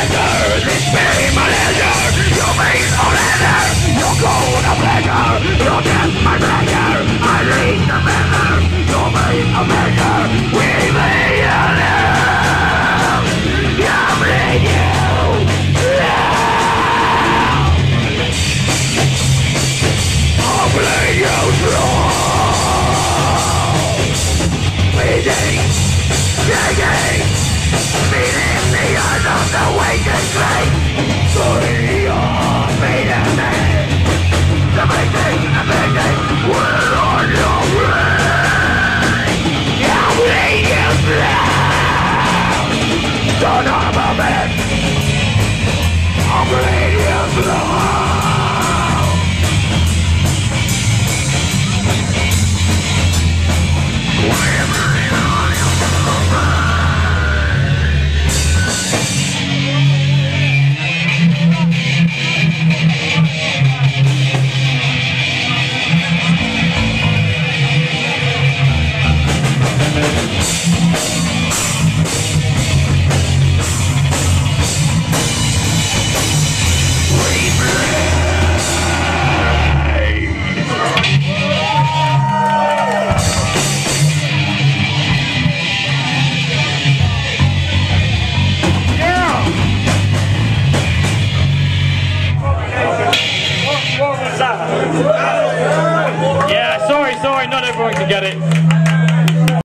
This fame my leisure. Your face of Your a pleasure. Your death my pleasure. I lead the Don't know about me. I'm. Yeah, sorry, sorry, not everyone can get it.